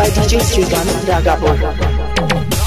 by DJ Srikanth Ragapur.